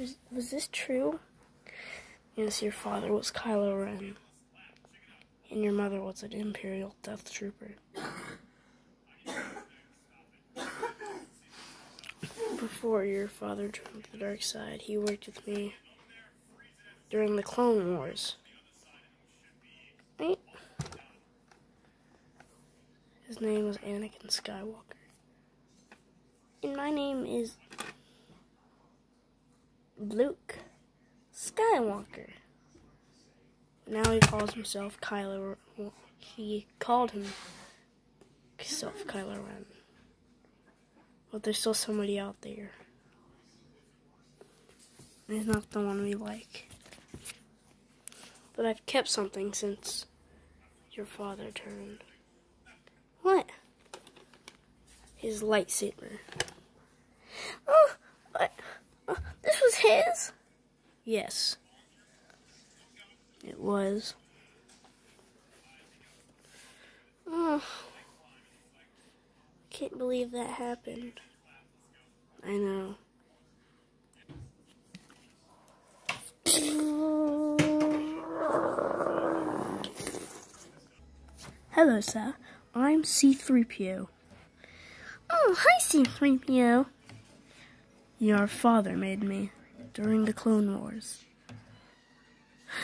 Was, was this true? Yes, your father was Kylo Ren. And your mother was an Imperial Death Trooper. Before your father joined the dark side, he worked with me during the Clone Wars. His name was Anakin Skywalker. And my name is Luke Skywalker. Now he calls himself Kylo. He called himself Kylo Ren. But there's still somebody out there. He's not the one we like. But I've kept something since your father turned. What? His lightsaber. Oh, what? Oh, Yes. It was. Oh. Can't believe that happened. I know. Hello, sir. I'm C3PO. Oh, hi, C3PO. Your father made me during the Clone Wars.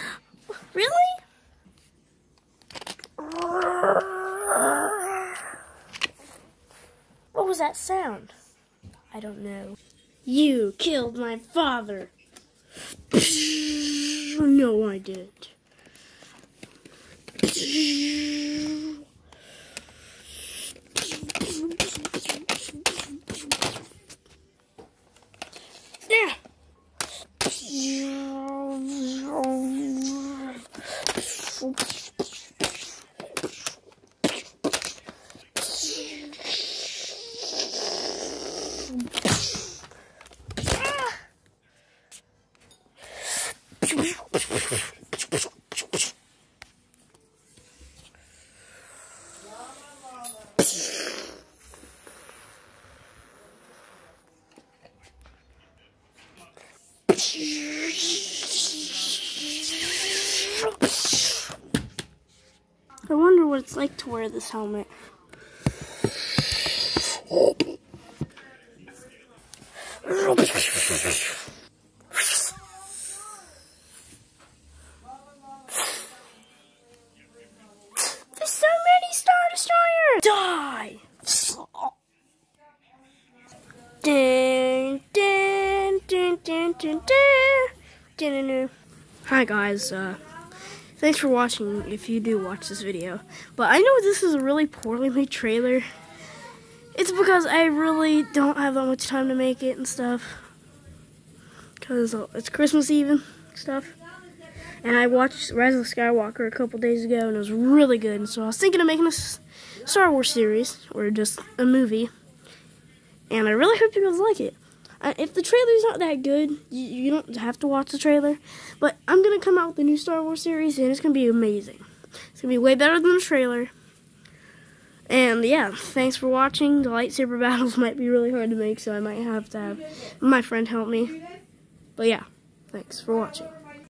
Really? What was that sound? I don't know. You killed my father. No, I didn't. Ha, ha. I wonder what it's like to wear this helmet. There's so many Star Destroyers! Die! Dun, dun, dun, dun, dun, dun. Hi guys, uh, thanks for watching if you do watch this video. But I know this is a really poorly made trailer. It's because I really don't have that much time to make it and stuff. Because uh, it's Christmas Eve and stuff. And I watched Rise of the Skywalker a couple days ago and it was really good. And so I was thinking of making a Star Wars series or just a movie. And I really hope you guys like it. Uh, if the trailer's not that good, you, you don't have to watch the trailer. But I'm going to come out with a new Star Wars series and it's going to be amazing. It's going to be way better than the trailer. And yeah, thanks for watching. The lightsaber battles might be really hard to make, so I might have to have my friend help me. But yeah, thanks for watching.